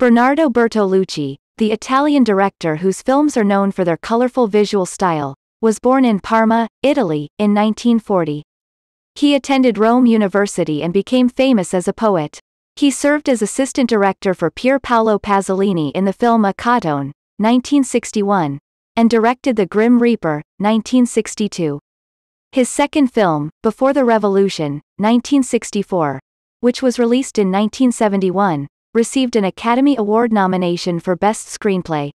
Bernardo Bertolucci, the Italian director whose films are known for their colorful visual style, was born in Parma, Italy, in 1940. He attended Rome University and became famous as a poet. He served as assistant director for Pier Paolo Pasolini in the film Accattone, 1961, and directed The Grim Reaper, 1962. His second film, Before the Revolution, 1964, which was released in 1971, received an Academy Award nomination for Best Screenplay.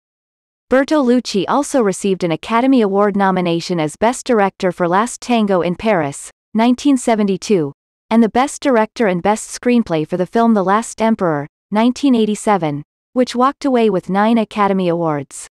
Bertolucci also received an Academy Award nomination as Best Director for Last Tango in Paris, 1972, and the Best Director and Best Screenplay for the film The Last Emperor, 1987, which walked away with nine Academy Awards.